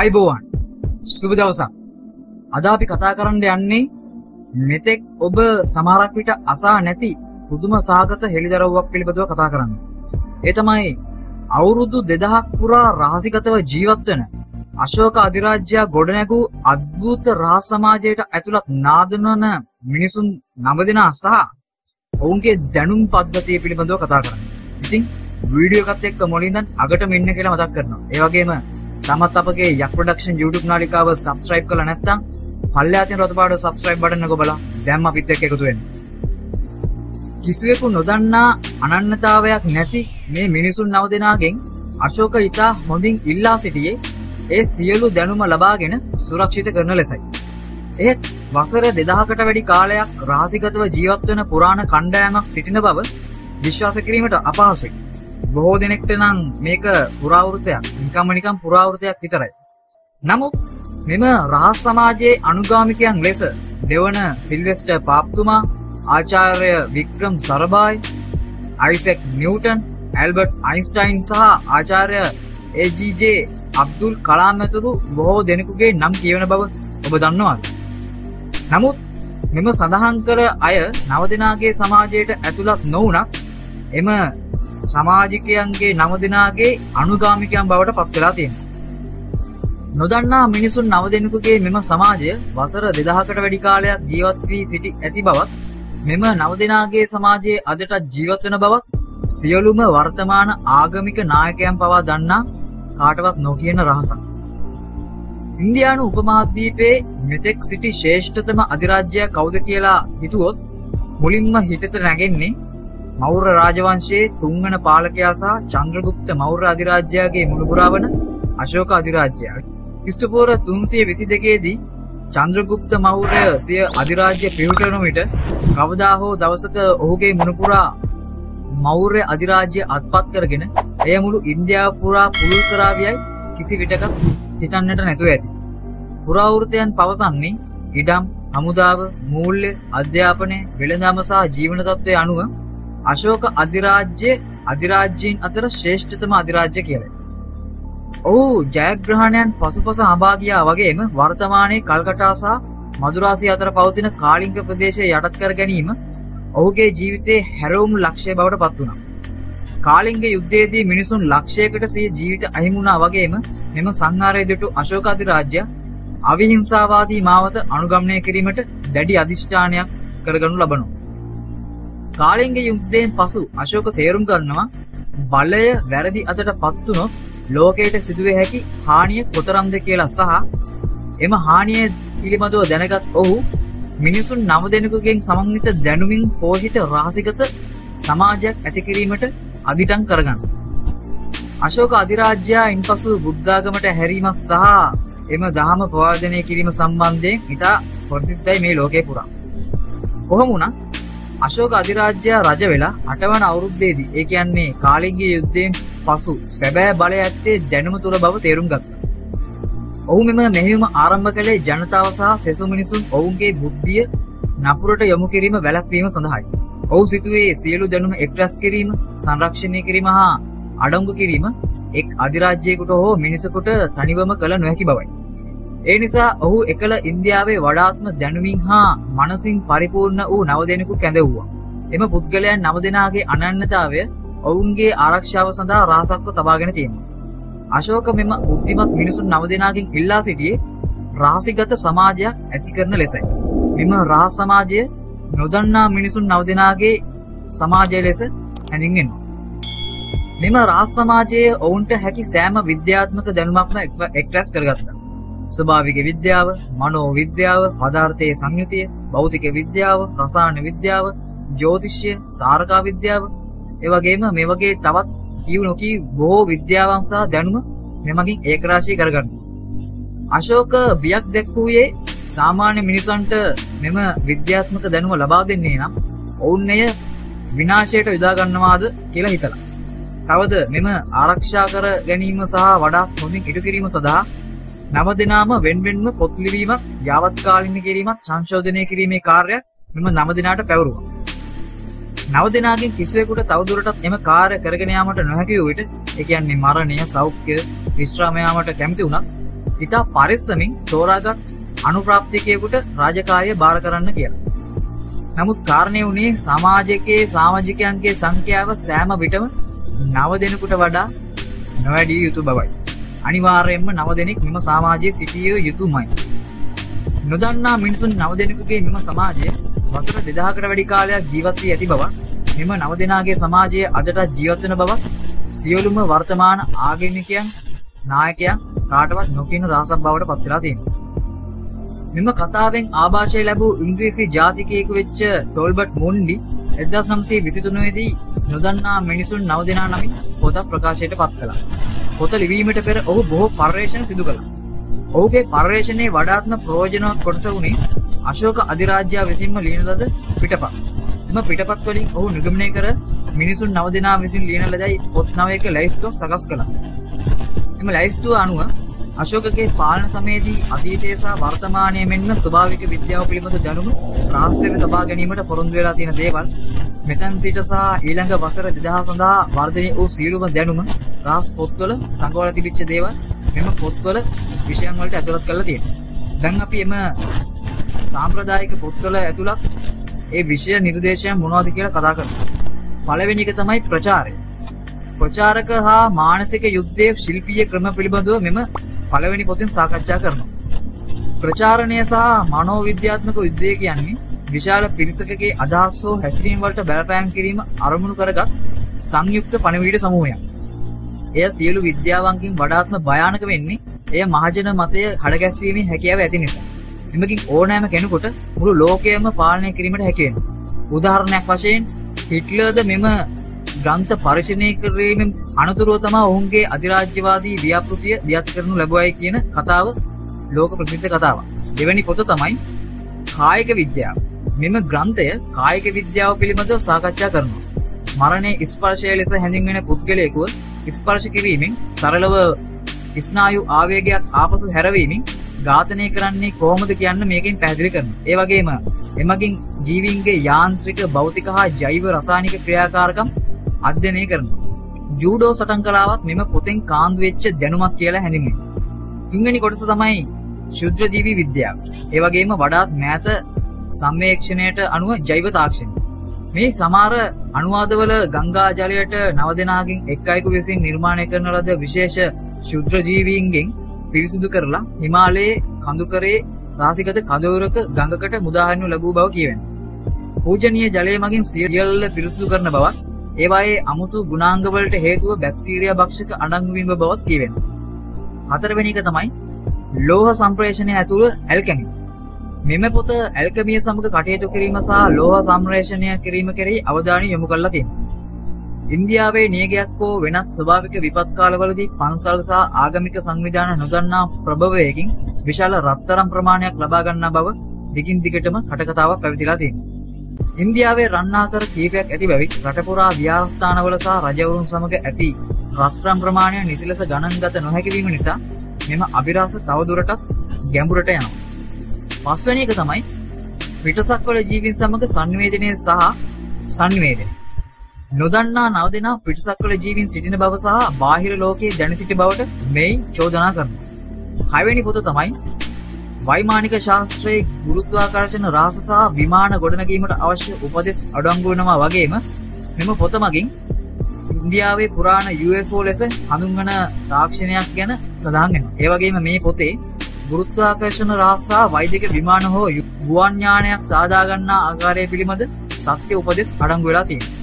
ආයිබෝවන් සුබ දවසක්. අද අපි කතා කරන්න යන්නේ මෙතෙක් ඔබ සමහරක් විට අසා නැති පුදුම සාගත හෙළිදරව්වක් පිළිබඳව කතා කරන්න. ඒ තමයි අවුරුදු 2000ක් පුරා රහසිගතව ජීවත් වෙන අශෝක අධිරාජ්‍යය ගොඩනැගූ අద్භූත රහස් සමාජයට ඇතුළත් නාදනන මිනිසුන් නම දෙනා සහ ඔවුන්ගේ දැනුම් පද්ධතිය පිළිබඳව කතා කරන්න. ඉතින් වීඩියෝ එකත් එක්ක මුලින්දන් අගටම ඉන්න කියලා මතක් කරනවා. ඒ වගේම තමත් අපගේ යක් ප්‍රොඩක්ෂන් YouTube නාලිකාව subscribe කරලා නැත්නම් පල්ලෙහා තියෙන රතු පාට subscribe බටන් එක ඔබලා දැම්ම අපිත් එක්ක එකතු වෙන්න. කිසිවෙකු නොදන්නා අනන්‍යතාවයක් නැති මේ මිනිසුන් නව දෙනාගෙන් අශෝක ඉතා හොඳින් ඉල්ලා සිටියේ ඒ සියලු දැනුම ලබාගෙන සුරක්ෂිත කරන ලෙසයි. ඒත් වසර දෙදහකට වැඩි කාලයක් රහසිගතව ජීවත් වන පුරාණ කණ්ඩායමක් සිටින බව විශ්වාස කිරීමට අපහසුයි. බොහෝ දෙනෙක්ට නම් මේක පුරාවෘතයක් නිකම්ම නිකම් පුරාවෘතයක් විතරයි. නමුත් මෙම රහස් සමාජයේ අනුගාමිකයන් ලෙස දෙවන සිල්වෙස්ට පාප්තුමා ආචාර්ය Vikram Sarabhai Isaac Newton Albert Einstein සහ ආචාර්ය ඒජජේ අබ්දුල් කලාම් ඇතුරු බොහෝ දෙනෙකුගේ නම් කියවන බව ඔබ දන්නවාද. නමුත් මෙම සඳහන් කර අය නවදනාගේ සමාජයට ඇතුළත් නොවනක් එම සමාජිකයන්ගේ නවදනාගේ අනුගාමිකයන් බවට පත්වෙලා තියෙන. නොදන්නා මිනිසුන් නව දෙනෙකුගේ මෙම සමාජය වසර දෙදහකට වැඩි කාලයක් ජීවත් වී සිටි ඇති බවත් මෙම නව දෙනාගේ සමාජයේ අදටත් ජීවත් වෙන බවත් සියලුම වර්තමාන ආගමික නායකයන් පවා දන්නා කාටවත් නොකියන රහසක්. ඉන්දියානු උපමහද්වීපයේ මෙතෙක් සිටි ශ්‍රේෂ්ඨතම අධිරාජ්‍යය කවුද කියලා හිතුවොත් මුලින්ම හිතට නැගෙන්නේ මෞර්ය රාජවංශයේ තුන්වන පාලකයා සහ චන්ද්‍රගුප්ත මෞර්ය අධිරාජ්‍යයාගේ මුණුපුරා වන අශෝක අධිරාජ්‍යය. ක්‍රිස්තුපූර්ව 322 දී චන්ද්‍රගුප්ත මෞර්ය සිය අධිරාජ්‍ය පිහිටවන විට කවදා හෝ දවසක ඔහුගේ මුණුපුරා මෞර්ය අධිරාජ්‍ය අත්පත් කරගෙන එය මුළු ඉන්දියාව පුරා පුළුල් කරාවියයි කිසි විටක හිතන්නට නැතුව ඇති. පුරාවෘතයන් පවසන්නේ ඉඩම්, හමුදාව, මූල්‍ය, අධ්‍යාපනය, වෙළඳාම සහ ජීවන තත්ත්වය අනුව අශෝක අධිරාජ්‍ය අධිරාජ්‍යයන් අතර ශ්‍රේෂ්ඨතම අධිරාජ්‍ය කියලයි. ඔහු ජයග්‍රහණයන් පසුපස හඹා ගියා වගේම වර්තමානයේ කල්කටා සහ මදුරාසිය අතර පවතින කාලිංග ප්‍රදේශය යටත් කර ගැනීම ඔහුගේ ජීවිතයේ හැරවුම් ලක්ෂ්‍ය බවට පත් වුණා. කාලිංග යුද්ධයේදී මිනිසුන් ලක්ෂයකට සිය ජීවිත අහිමි වුණා වගේම මෙම සංහාරය දුටු අශෝක අධිරාජ්‍ය අවිහිංසාවාදී මාවත අනුගමනය කිරීමට දැඩි අධිෂ්ඨානයක් කරගනු ලබනවා. කාලිංග යුද්ධයෙන් පසු අශෝක තේරුම් ගන්නවා බලය වැරදි අතට පත්වනොත් ලෝකයට සිදුවේ හැකි හානිය කොතරම්ද කියලා සහ එම හානිය පිළිබඳව දැනගත් ඔහු මිනිසුන් නව දෙනෙකුගෙන් සමන්විත දැනුමින් පෝෂිත රහසිගත සමාජයක් ඇතිකිරීමට අදිටන් කරගන්න. අශෝක අධිරාජ්‍යයා ඉන්පසු බුද්ධාගමට හැරීමත් සහ එම දහම ප්‍රවාදනය කිරීම සම්බන්ධයෙන් ඉතා ප්‍රසිද්ධයි මේ ලෝකය පුරා. කොහොම වුණා අශෝක අධිරාජ්‍යයා රජ වෙලා අටවන අවුරුද්දේදී ඒ කියන්නේ කාලිංගී යුද්ධයෙන් පසු සැබෑ බලය ඇත්තේ දැනුම තුළ බව තේරුම් ගත්තා. ඔහු මෙම මෙහෙයුම ආරම්භ කළේ ජනතාව සහ සෙසු මිනිසුන් ඔවුන්ගේ බුද්ධිය නපුරට යොමු කිරීම වැළැක්වීම සඳහායි. ඔහු සිතුවේ සියලු දැනුම එක්රැස් කිරීම, සංරක්ෂණය කිරීම හා අඩංගු කිරීම එක් අධිරාජ්‍යයකට හෝ මිනිසෙකුට තනිවම කළ නොහැකි බවයි. ඒ නිසා ඔහු එකල ඉන්දියාවේ වඩාත්ම දැනුමින් හා මනසින් පරිපූර්ණ වූ නව දෙනෙකු කැඳවුවා. එම පුද්ගලයන් නව දෙනාගේ අනන්‍යතාවය ඔවුන්ගේ ආරක්ෂාව සඳහා රහසක්ව තබාගෙන තියෙනවා. අශෝක මෙම බුද්ධිමත් මිනිසුන් නව දෙනාගෙන් ඉල්ලා සිටියේ රහසිගත සමාජයක් ඇති කරන ලෙසයි. මෙම රහස් සමාජය නොදන්නා මිනිසුන් නව දෙනාගේ සමාජය ලෙස හැඳින්වෙනවා. මෙම රහස් සමාජයේ ඔවුන්ට හැකි සෑම විද්‍යාත්මක දැනුමක්ම එක්රැස් කරගත්තා. ස්වභාවික විද්‍යාව, මනෝ විද්‍යාව, පදාර්ථයේ සංයුතිය, භෞතික විද්‍යාව, රසායන විද්‍යාව, ජ්‍යොතිෂය, සාරකා විද්‍යාව, ඒ වගේම මේ වගේ තවත් කියු නොකී බොහෝ විද්‍යාවන් සහ දැනුම මෙමගින් ඒකරාශී කරගන්නවා. අශෝක බියක් දැක්වූයේ සාමාන්‍ය මිනිසන්ට මෙම විද්‍යාත්මක දැනුම ලබා දෙන්නේ නම් ඔවුන් එය විනාශයට යොදා ගන්නවාද කියලා හිතලා. තවද මෙම ආරක්ෂා කර ගැනීම සහ වඩා හොඳින් ඉටු කිරීම සඳහා නව දෙනාම වෙන්වෙන්ම පොත් ලිවීමක් යාවත්කාලින කිරීමක් සංශෝධනය කිරීමේ කාර්යයක් මෙම නව දෙනාට පැවරුවා. නව දෙනාගෙන් කිසිවෙකුට තවදුරටත් එම කාර්ය කරගෙන යාමට නොහැකි වූ විට ඒ කියන්නේ මරණය, සෞඛ්‍ය, විශ්‍රාම යාමට කැමති වුණත් ඉතා පරිස්සමින් තෝරාගත් අනුප්‍රාප්තිකයකුට රාජකාරිය බාර කරන්න කියලා. නමුත් කාරණය වුණේ සමාජකයේ සාමාජිකයන්ගේ සංඛ්‍යාව සෑම විටම නව දෙනෙකුට වඩා නොවැඩිය යුතු බවයි. අනිවාර්යයෙන්ම නව දෙනෙක් මෙම සමාජයේ සිටිය යුතුමයි. නොදන්නා මිනිසුන් නව දෙනෙකුගේ මෙම සමාජය වසර 2000කට වැඩි කාලයක් ජීවත් වී ඇති බව මෙම නව දෙනාගේ සමාජයේ අදටත් ජීවත් වෙන බව සියලුම වර්තමාන ආගමිකයන් නායකයන් කාටවත් නොකියන රහසක් බවට පත් වෙලා තියෙනවා. මෙම කතාවෙන් ආభాෂය ලැබූ ඉංග්‍රීසි ජාතිකයෙකු වෙච්ච ටෝල්බර්ට් මුන්ඩි 1923 දී නොදන්නා මිනිසුන් නව දෙනා නමින් පොත ප්‍රකාශයට පත් කළා. පොත ලිවීමට පෙර ඔහු බොහෝ පර්යේෂණ සිදු කළා. ඔහුගේ පර්යේෂණයේ වඩාත්ම ප්‍රයෝජනවත් කොටස වුණේ අශෝක අධිරාජ්‍යය විසින්ම ලියන ලද පිටපත්. එම පිටපත් වලින් ඔහු නිගමනය කර මිනිසුන් නව දෙනා විසින් ලියන ලදයි පොත් නවයක ලැයිස්තුවක් සකස් කළා. එම ලැයිස්තුව අනුව අශෝකගේ පාලන සමයේදී අතීතය සහ වර්තමානය මෙන්ම ස්වභාවික විද්‍යාව පිළිබඳ දැනුම රහස්‍යව තබා ගැනීමට පොරොන්දු වෙලා තියෙන දේවල් මෙතන් සිට සහ ඊළඟ වසර 2000 සඳහා වර්ධනය වූ සියලුම දැනුම රහස් පොත්වල සංගවලා තිබිච්ච දේවල් මෙම පොත්වල විෂයන් වලට ඇතුළත් කරලා තියෙනවා. දැන් අපි එම සාම්ප්‍රදායික පොත්වල ඇතුළත් ඒ විෂය නිර්දේශයන් මොනවද කියලා කතා කරමු. පළවෙනි එක තමයි ප්‍රචාරය. ප්‍රචාරක හා මානසික යුද්ධයේ ශිල්පීය ක්‍රම පිළිබඳව මෙම පළවෙනි පොතෙන් සාකච්ඡා කරනවා. ප්‍රචාරණය සහ මනෝවිද්‍යාත්මක යුද්ධය කියන්නේ විශාල පිරිසකගේ අදහස් හෝ හැසිරීම් වලට බලපෑම් කිරීම අරමුණු කරගත් සංයුක්ත පණවිඩ සමූහයක්. එය සියලු විද්‍යාවන්කින් වඩාත්ම භයානක වෙන්නේ එය මහජන මතය හඩගැස්වීමේ හැකියාව ඇති නිසා. එමකින් ඕනෑම කෙනෙකුට මුළු ලෝකයම පාලනය කිරීමට හැකි වෙනවා. උදාහරණයක් වශයෙන් හිට්ලර්ද මෙම ග්‍රන්ථ පරිශනය කිරීමෙන් අනතුරුව තමා ඔවුන්ගේ අධිරාජ්‍යවාදී ව්‍යාපෘතිය දියත් කරනු ලැබුවයි කියන කතාව ලෝක ප්‍රසිද්ධ කතාවක්. දෙවැනි පොත තමයි කායික විද්‍යාව. මෙම ග්‍රන්ථය කායික විද්‍යාව පිළිබඳව සාකච්ඡා කරනවා. මරණය ස්පර්ශය ලෙස හැඳින්වෙන පුද්ගලයෙකුව ස්පර්ශ කිරීමෙන් සරලව ස්නායු ආවේගයක් ආපසු හැරවීමෙන් ඝාතනය කරන්නේ කොහොමද කියන්න මේකෙන් පැහැදිලි කරනවා. ඒ වගේම එමගින් ජීවීන්ගේ යාන්ත්‍රික භෞතික හා ජෛව රසායනික ක්‍රියාකාරකම් අධ්‍යයනය කරනවා. ජූඩෝ සටන් කලාවත් මෙම පොතෙන් කාන්දු වෙච්ච දැනුමක් කියලා හැඳින්වෙනවා. තුන්වෙනි කොටස තමයි ශුද්‍රජීවී විද්‍යාව. ඒ වගේම වඩාත් මෑත සම්මේක්ෂණයට අනුව ජෛව තාක්ෂණය. මේ සමහර අනුවාදවල ගංගා ජලයට නව දෙනාගෙන් එක් අයෙකු විසින් නිර්මාණය කරන ලද විශේෂ ශුද්‍රජීවීන්ගෙන් පිරිසිදු කරලා හිමාලයේ කඳුකරේ රාසිගත කඳවුරක ගඟකට මුදාහරිනු ලැබූ බව කියවෙනවා. පූජනීය ජලය මගින් සියල්ල පිරිසිදු කරන බවත් ඒවායේ අමුතු ගුණාංගවලට හේතුව බැක්ටීරියා භක්ෂක අඩංගු වීම බවත් කියවෙනවා. හතරවෙනි එක තමයි ලෝහ සම්ප්‍රේෂණය ඇතුළු ඇල්කැමි. මෙම පොත ඇල්කමිය සමග කටයුතු කිරීම සහ ලෝහ සම්ප්‍රේෂණය කිරීම කෙරෙහි අවධානය යොමු කරලා තියෙනවා. ඉන්දියාවේ නියගයක් හෝ වෙනත් ස්වභාවික විපත් කාලවලදී පන්සල් සහ ආගමික සංවිධාන නොදන්නා ප්‍රභවයකින් විශාල රත්තරන් ප්‍රමාණයක් ලබා ගන්නා බව දිගින් දිගටම කටකතාවක් පැවතිලා තියෙනවා. ඉන්දියාවේ රන්නාකර කීපයක් ඇති බැවින් රට පුරා විහාරස්ථානවල සහ රජවරුන් සමග ඇති රත්රන් ප්‍රමාණය නිසිලස ගණන්ගත නොහැකි වීම නිසා මෙම අභිරහස තවදුරටත් ගැඹුරට යනවා. පස්වෙනි එක තමයි පිටසක්වල ජීවීන් සමග සංවේදනය සහ සංවේදනය. නොදන්නා නව දෙනා පිටසක්වල ජීවීන් සිටින බව සහ බාහිර ලෝකයේ දැන සිටි බවට මෙයින් චෝදනා කරනවා. හයවෙනි පොත තමයි වෛමානික ශාස්ත්‍රයේ ගුරුත්වාකර්ෂණ රහස සහ විමාන ගොඩනැගීමට අවශ්‍ය උපදෙස් අඩංගු වෙනවා වගේම මෙම පොත මගින් ඉන්දියාවේ පුරාණ UFO ලෙස හඳුන්වන තාක්ෂණයක් ගැන සඳහන් වෙනවා. ඒ වගේම මේ පොතේ ගුරුත්වාකර්ෂණ රහස සහ වෛදික විමාන හෝ ගුවන් යානයක් සාදා ගන්නා ආකාරය පිළිබඳ සත්‍ය උපදෙස් අඩංගු වෙලා තියෙනවා.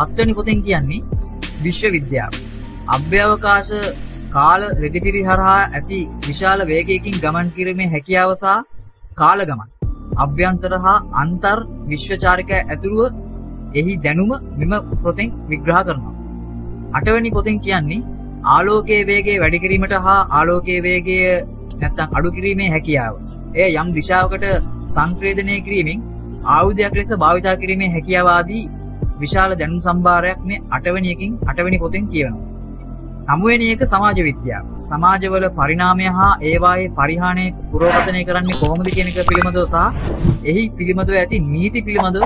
හත්වෙනි පොතෙන් කියන්නේ විශ්වවිද්‍යාව. අභ්‍යවකාශ කාල රෙදිපිරි හරහා ඇති විශාල වේගයකින් ගමන් කිරීමේ හැකියාව සහ කාල ගමන්. අභ්‍යන්තර හා අන්තර් විශ්වචාරිකය ඇතුළුව එහි දැනුම මෙම පොතෙන් විග්‍රහ කරනවා. අටවැනි පොතෙන් කියන්නේ ආලෝකයේ වේගය වැඩි කිරීමට හා ආලෝකයේ වේගය නැත්තම් අඩු කිරීමේ හැකියාව. එය යම් දිශාවකට සංක්‍රේදනය කිරීමෙන් ආයුධයක් ලෙස භාවිතා කිරීමේ හැකියාව ආදී විශාල දැනුම් සම්භාරයක් මේ අටවෙනි එකකින් අටවෙනි පොතෙන් කියවෙනවා. නවවෙනි එක සමාජ විද්‍යාව. සමාජවල පරිණාමය හා ඒවායේ පරිහානිය පුරෝගතනය කරන්නේ කොහොමද කියන එක පිළිබඳව සහ එහි පිළිබඳව ඇති නීති පිළිබඳව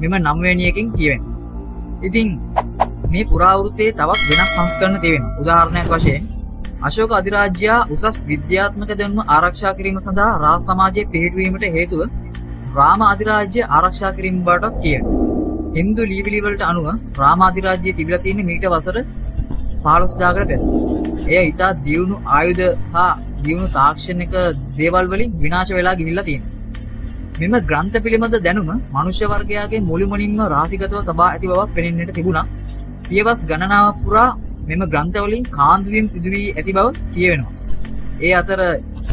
මෙම නවවෙනි එකකින් කියවෙනවා. ඉතින් මේ පුරාවෘත්තයේ තවත් වෙනස් සංස්කරණ තියෙනවා. උදාහරණයක් වශයෙන් අශෝක අධිරාජ්‍යයා උසස් විද්‍යාත්මක දැනුම ආරක්ෂා කිරීම සඳහා රාජ සමාජයේ පිහිටුවීමට හේතුව රාම අධිරාජ්‍ය ආරක්ෂා කිරීම බවට කියනවා. හින්දු ලිපිලි වලට අනුව රාම අධිරාජ්‍යය තිබිලා තියෙන්නේ මීට වසර 15000කට පෙර. එය ඉතා දියුණු ආයුධ හා දියුණු තාක්ෂණික දේවල් වලින් විනාශ වෙලා ගිහිල්ලා තියෙනවා. මෙම ග්‍රන්ථ පිළිබඳ දැනුම මනුෂ්‍ය වර්ගයාගේ මුළුමනින්ම රාසිගතව තබා ඇති බවක් පෙනෙන්නට තිබුණා. සියවස් ගණනාවක් පුරා මෙම ග්‍රන්ථවලින් කාන්දුවීම් සිදු වී ඇති බව කියවෙනවා. ඒ අතර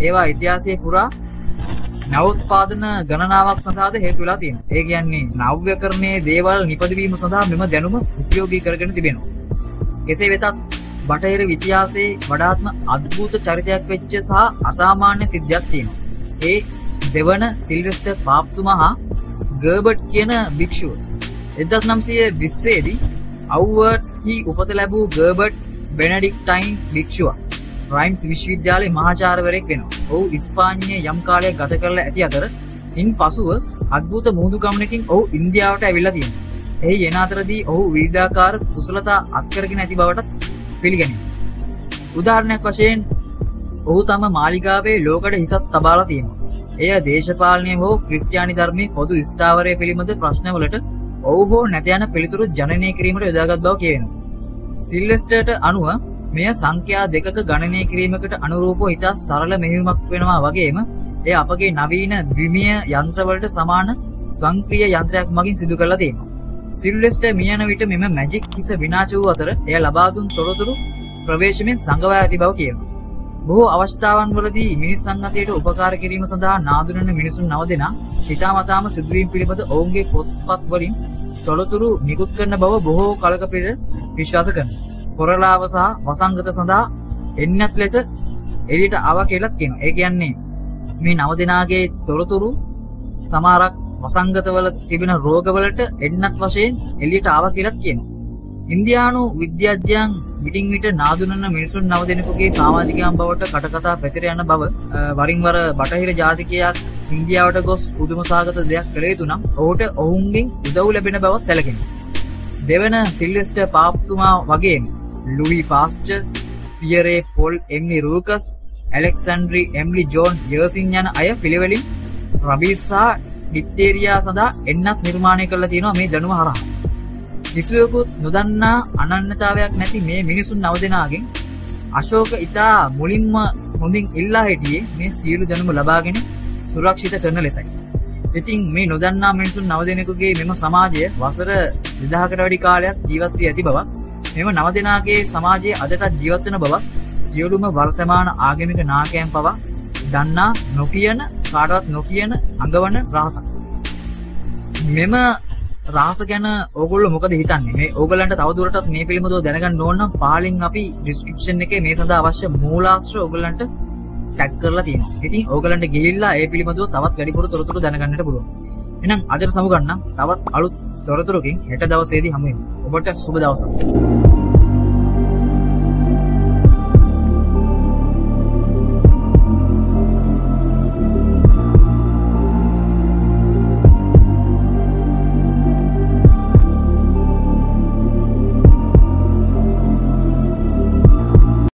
ඒවා ඉතිහාසයේ පුරා නවෝත්පාදන ගණනාවක් සඳහාද හේතු වෙලා තියෙනවා. ඒ කියන්නේ නව්‍යකරණයේ දේවල් නිපදවීම සඳහා මෙම දැනුම උපයෝගී කරගෙන තිබෙනවා. කෙසේ වෙතත් බටහිර ඉතිහාසයේ වඩාත්ම අద్භූත චරිතයක් වෙච්ච සහ අසාමාන්‍ය සිද්ධියක් තියෙනවා. ඒ දෙවන සිල්වෙස්ටර් පාප්තුමා හා ගර්බට් කියන භික්ෂුව. 1920 දී අව්වර්ඩ්හි උපත ලැබූ ගර්බට් බෙනඩික්ටයින් භික්ෂුවක්. රයිම්ස් විශ්වවිද්‍යාලයේ මහාචාර්යවරයෙක් වෙනවා. ඔහු ඉස්පාඤ්ඤයේ යම් කාලයක් ගත කරලා ඇති අතර ඉන් පසුව අద్භූත මුහුදු ගමනකින් ඔහු ඉන්දියාවට ඇවිල්ලා තියෙනවා. එහි එන අතරදී ඔහු විවිධාකාර කුසලතා අත්කරගෙන ඇති බවට පිළිගැනේ. උදාහරණයක් වශයෙන් ඔහු තම මාලිගාවේ ලෝකඩ හිසත් තබාලා තියෙනවා. එය දේශපාලනය හෝ ක්‍රිස්තියානි ධර්මයේ පොදු ස්ථාවරය පිළිබඳ ප්‍රශ්නවලට ඔහු හෝ නැත යන පිළිතුරු ජනනය කිරීමට යොදාගත් බව කියවෙනවා. සිල්වෙස්ටර්ට අනුව මෙය සංඛ්‍යා දෙකක ගණනය කිරීමකට අනුරූපව ඉතා සරල මෙහෙයුමක් වෙනවා වගේම එය අපගේ නවීන ද්විමීය යන්ත්‍රවලට සමාන සංක්‍රීය යන්ත්‍රයක් මගින් සිදු කරලා තියෙනවා. සිල්වෙස්ටර් මියන විට මෙම මැජික් හිස විනාශ වූ අතර එය ලබා දුන් තොරතුරු ප්‍රවේශමෙන් සංගවා ඇති බව කියනවා. බොහෝ අවස්ථාවන් වලදී මිනිස් සංගතයට උපකාර කිරීම සඳහා නාදුනන මිනිසුන් නව දෙනා හිතාමතාම සිදුවීම් පිළිබඳ ඔවුන්ගේ පොත්පත් වලින් තොරතුරු නිකුත් කරන බව බොහෝ කලක පෙර විශ්වාස කරනවා. කොරලාව සහ වසංගත සඳහා එන්නත් ලෙස එළියට ආව කියලා කියනවා. ඒ කියන්නේ මේ නව දෙනාගේ තොරතුරු සමහරක් වසංගතවල තිබෙන රෝගවලට එන්නත් වශයෙන් එළියට ආව කියලා කියනවා. ඉන්දියානු විද්‍යාඥයන් විටින් විට නාදුනන මිනිසුන් නව දෙනෙකුගේ සමාජිකයන් බවට කටකතා පැතිර යන බව වරින් වර බටහිර ජාතිකයක් ඉන්දියාවට ගොස් පුදුම සාගත දෙයක් කළ යුතු නම් ඔහුට ඔවුන්ගෙන් උදව් ලැබෙන බවත් සැලකෙනවා. දෙවන සිල්වෙස්ටර් පාප්තුමා වගේම ලුයි පාස්ටර්, පියරේ පොල් එම්ලි රූකස්, ඇලෙක්සැන්ඩ්‍රි එම්ලි ජෝන් යර්සින් යන අය පිළිවෙලින් රබීස් සහ ඩිප්තේරියා සඳහා එන්නත් නිර්මාණය කරලා තියෙනවා මේ දැනුම හරහා. කිසිවෙකුත් නොදන්නා අනන්‍යතාවයක් නැති මේ මිනිසුන් නවදෙනාගෙන් අශෝක ඉතා මුලින්ම හොඳින් ඉල්ලා හිටියේ මේ සියලු දැනුම ලබාගෙන සුරක්ෂිත කරන ලෙසයි. ඉතින් මේ නොදන්නා මිනිසුන් නවදෙනෙකුගේ මෙම සමාජය වසර 2000කට වැඩි කාලයක් ජීවත් වී ඇති බවක් මෙම නවදෙනාගේ සමාජයේ අදටත් ජීවත් වෙන බවක් සියලුම වර්තමාන ආගමික නායකයන් පවා දන්නා නොකියන කාටවත් නොකියන අඟවන රහසක්. මෙම රහස ගැන ඕගොල්ලෝ මොකද හිතන්නේ? මේ ඕගලන්ට තවදුරටත් මේ පිළිබඳව දැනගන්න ඕන නම් පහලින් අපි ඩිස්ක්‍රිප්ෂන් එකේ මේ සඳහා අවශ්‍ය මූලාශ්‍ර ඕගලන්ට ටැග් කරලා තියෙනවා. ඉතින් ඕගලන්ට ගිහිල්ලා ඒ පිළිබඳව තවත් වැඩිපුර තොරතුරු දැනගන්නට පුළුවන්. එහෙනම් අදට සමුගන්නම් තවත් අලුත් තොරතුරකින් හෙට දවසේදී හමු වෙමු. ඔබට සුබ දවසක්.